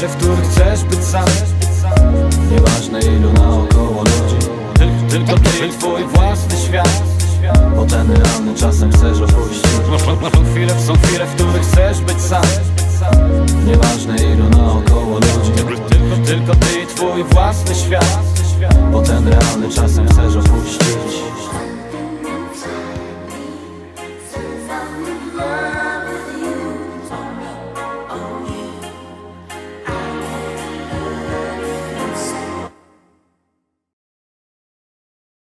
Miejsce, w którym chcesz być sam. Nieważne ilu naokoło ludzi. Tylko ty i twój własny świat. Bo ten rany czasem chcesz opuścić. Są chwile, są chwile, w których chcesz być sam. Nieważne ilu naokoło ludzi. Tylko ty i twój własny świat. Bo ten realny czasem chcesz opuścić.